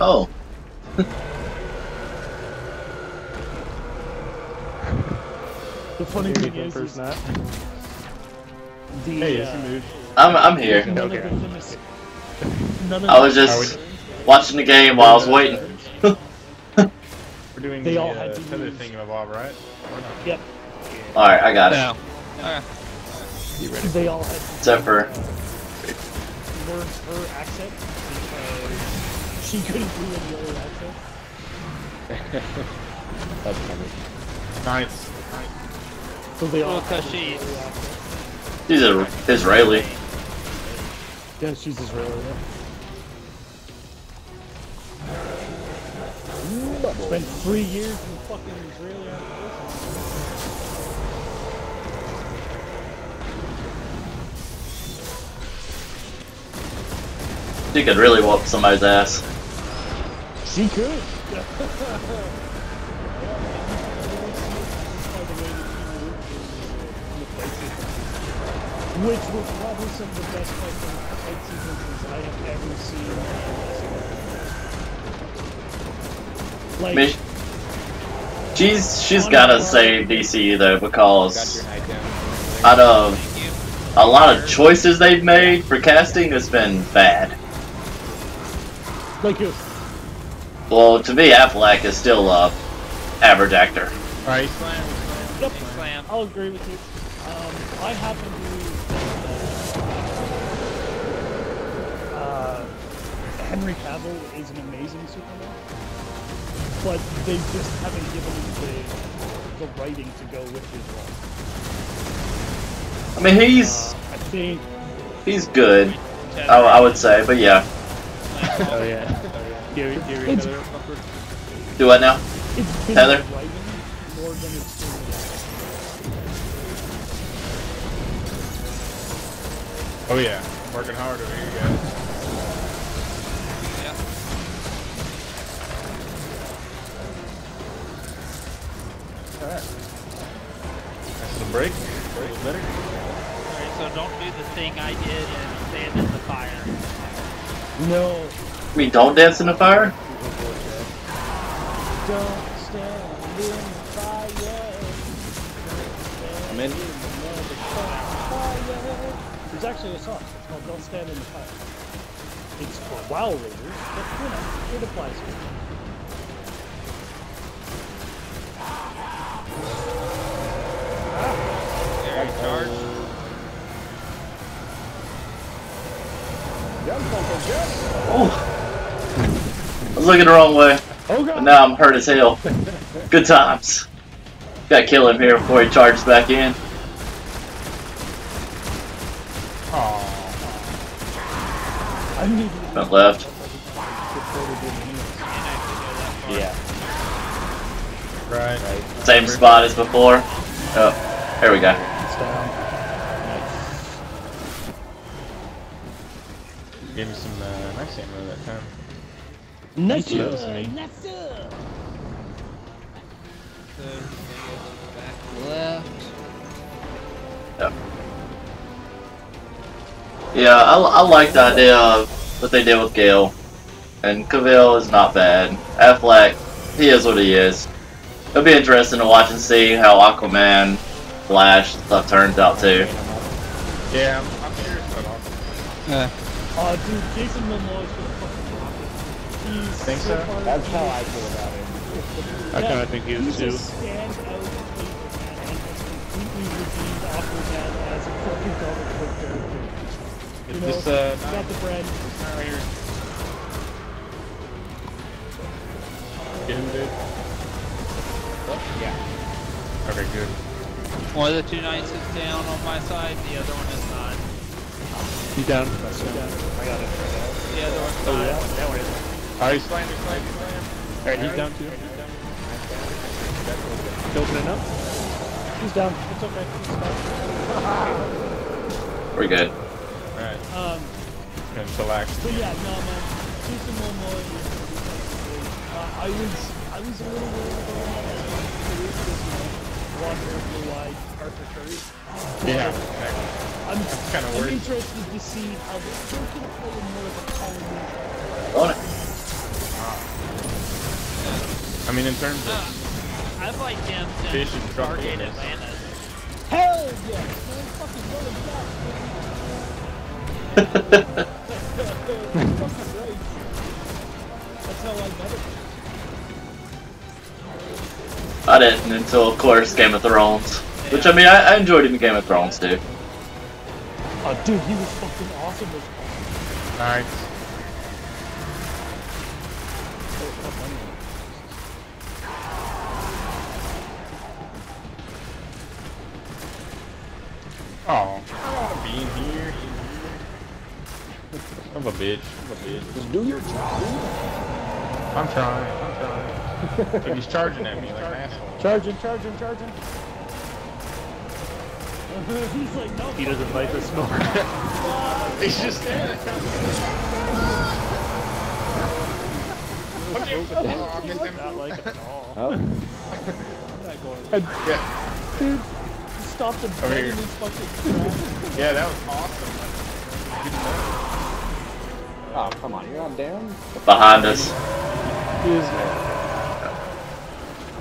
Oh. The funny thing the is, first is night. the, Hey, uh, it's a. I'm I'm here. none Okay. of the finis- none of I was just watching the game while I was waiting. We're doing They the all uh, to tether use- thing of Bob, right? Yep, Alright, I got it. No. Okay. You ready? they all had to Except for- learn her accent because she couldn't do any other accent. That's funny. Nice. So they all Well, had 'cause to do she's- other accents. A Israeli. Yeah, she's Israeli. Yeah. Spent three years in fucking Israeli armed forces. She could really whoop somebody's ass. She could. Which were probably some of the best fight sequences I have ever seen. Like, mean, she's she's gotta say DC though because your night down. out of a lot of choices they've made for casting has been bad. like who? Well, to me, Affleck is still a average actor. Alright, Yep, Slam. I'll agree with you. Um, I happen to uh, Henry Cavill is an amazing Superman, but they just haven't given him the, the writing to go with his role. I mean, he's Uh, I think he's good. I, I would say, but yeah. Oh yeah. Give it, give it It's- another upward. Do what now? it's been Heather? the writing more than it's been the acting. Oh yeah. Working hard over here, guys. Yeah. Alright. Nice little break. A little better. Alright, so don't do the thing I did and stand in the fire. No, I mean, don't dance in the fire. don't stand in the fire. I'm in. There's actually a song. It's called Don't Stand in the Fire. It's for WoW Raiders, but you know, it applies here. Very charged. Oh, I was looking the wrong way, Oh but now I'm hurt as hell. Good times. Gotta kill him here before he charges back in. Aww. I need to Went left. Yeah. Right. Right. Same spot as before. Oh, there we go. Gave me some uh, nice ammo that time. Next you. year, That me. next year. So, back left. Yeah, I, I like the idea of what they did with Gal. And Cavill is not bad. Affleck, he is what he is. It'll be interesting to watch and see how Aquaman, Flash, stuff turns out too. Yeah, I'm, I'm curious about all. Uh, Oh, dude, Jason Momoa Think so? That's how I feel about it. I kinda think he is he's too. a standout figure, man, and has completely redeemed Aquaman as a fucking comic book character. You Is know, this, uh, he's got the bread. This guy right here. Get him, dude. What? Yeah. Okay, good. one of the two knights is down on my side, the other one is not. He's down. I got it. The other one's Oh, not. yeah. That one is. Alright, he's slammed, he's slammed, he's slammed. Alright, he's down too. Opening up. He's down. It's okay. It's fine. We're good. Alright, Um, and chillax. but yeah, no, man. Jason Momoa is is. Uh, I was, I was a little worried about him because you know, blonde hair, blue eyed Arthur Curry. Yeah. I'm, kinda I'm worried. interested to see how they're play more of a Colin On it. Mean, in terms of Uh, I've liked him Fish and truck Stargate Hell yes, man. Fucking run him back. Fucking great. That's how I met him. I didn't until, of course, Game of Thrones. Which, I mean, I, I enjoyed him in Game of Thrones, too. Oh, dude, he was fucking awesome nice. Oh, I don't want to be in here. I'm a bitch. I'm a bitch. Just do your job. I'm trying. I'm trying. But he's charging at me like an asshole. Charging, charging, charging. He's like, no. He doesn't like the smoke. He's just standing. Oh, I missed him. Not like it at all. Oh, I'm not going. Yeah. Dude, stop the Over dead here. fucking tracks. Yeah, that was awesome. Oh, come on, you're not down? Behind us. He is,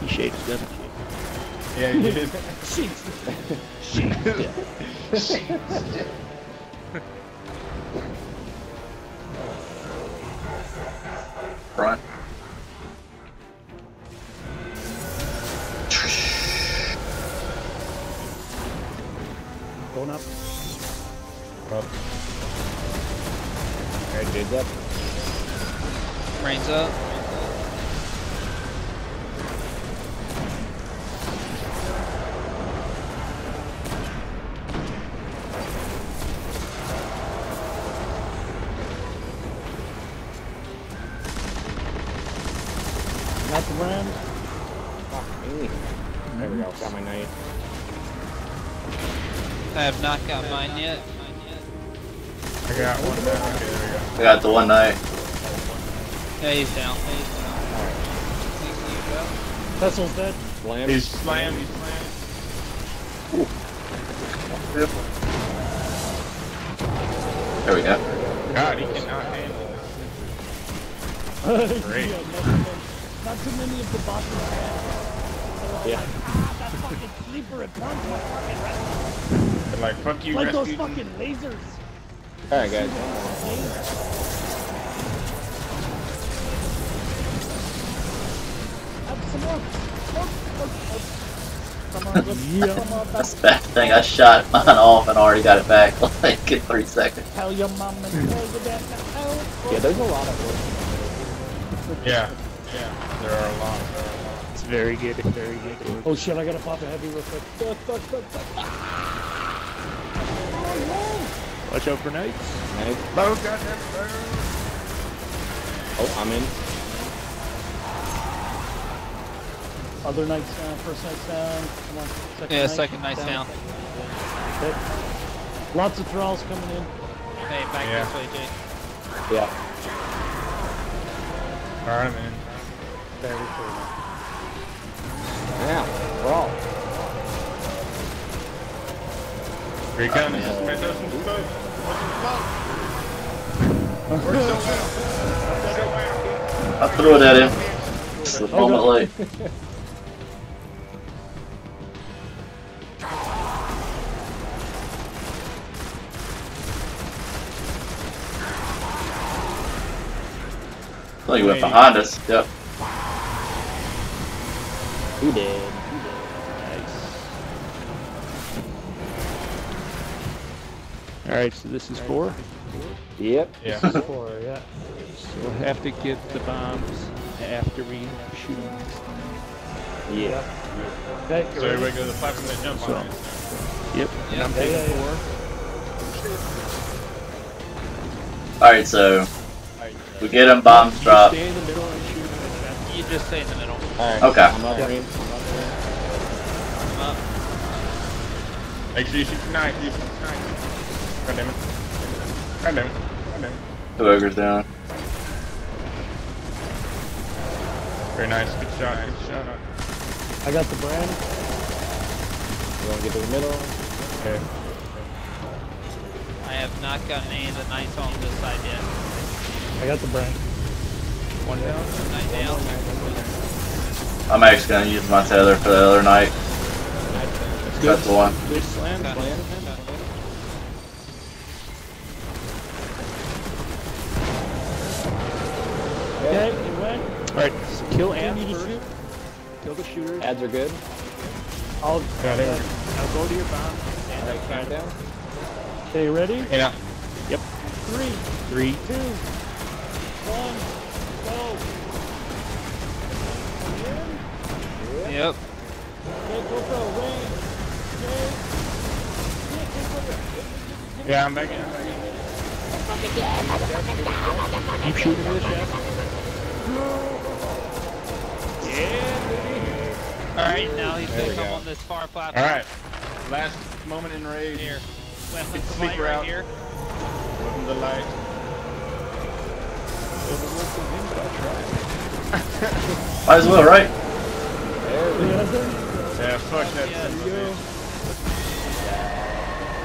He shakes, doesn't he? Yeah, he did. Jeez. Front. Going up. Alright, Jade's up. Brains up. Not the. Fuck me. There we go, got my knight. I have not got mine yet. I got one down. Okay, there we go. I got the one knight. Yeah, he's down. He's down. Vessel's dead. Slam. He's slammed. He's slammed. There we go. God, he cannot handle this. Great. Not, too many, not too many of the bosses have. Yeah. Ah, that fucking sleeper at punch my fucking wrist. But like, fuck you, Like those Rasputin. fucking lasers. Alright, guys. Yeah. That's the bad thing. I shot mine off and already got it back like in three seconds. Tell your mom and tell your dad to. Yeah, there's a lot of work. Yeah. Yeah. There are a lot. There are a lot. It's very good. Very good. Oh shit, I gotta pop a heavy real quick. Watch out for knights. Knight. Oh, goddamn. Oh, I'm in. Other knights down, first knight's down. Come on, second Yeah, knight. second knight's down. Okay. Lots of thralls coming in. Hey, back Yeah. this way, Jake. Yeah. Alright, man. Very cool. Now, we're Here he comes. man. Man, throw some smoke. Throw some smoke. Works so well. Works so well. I threw it at him. Just a moment late. I think he went behind us. Yep. He did. All right, so this is four. Yep. Yeah. Four, yeah. So we'll have to get the bombs after we shoot them. Yeah. Okay, So everybody go to the platform and jump on it. Yep. And I'm taking yeah, yeah. four. Alright, so we get them bombs You dropped. stay in the middle and shoot them. You just stay in the middle. Alright. Okay. I'm up green. I'm up green. I'm up. Make sure you shoot your knife. You shoot your knife. God damn it. God damn it. God damn it. Two ogres down. Very nice. Good shot. Good shot. I got the brand. You wanna get to the middle? Okay. I have not gotten any of the knights on this side yet. I got the brand. One down. Knight down. I'm actually gonna use my tether for the other knight. That's the one. Good slam, slam. Kill ants first. Kill the shooters. Ads are good. I'll. Yeah, there we go. Go to your bomb. Stand Alright, countdown. Okay, ready? Hey, now. Three, Three. two, one, go. In. Yep. Okay, go for a range. Yeah, I'm back in. I'm back in. Keep shooting with the chest. Alright, now he's There gonna come go. on this far platform. All right. Last moment in rage. Here. Weapons Get the of light sleeper right out. here. Welcome to light. Might as well, right? There we. Yeah, fuck that. Yeah, son of a.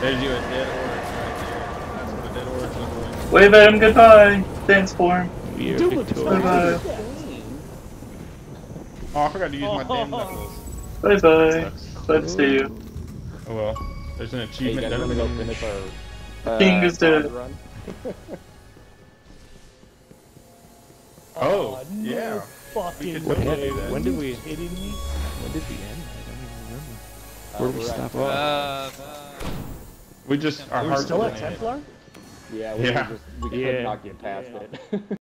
There's you a dead orc right there. That's what a dead orc looks like. Wave at him goodbye. Dance for him. We are Do it. victorious. Bye Oh, I forgot to use my Oh. damn knuckles. bye. Bye bye. Sucks. Glad to see you. Oh well. There's an achievement guys done. wanna go uh, King is dead. boss run? Oh, no yeah. Fucking could What totally way. do. When did we? Kidding me? When did we end? I don't even remember. Uh, Where did we stop at- off? Uh, We just our We're hearts still are at in it. Templar? Yeah, we, Yeah. Just, we Yeah. could not get past Yeah. it.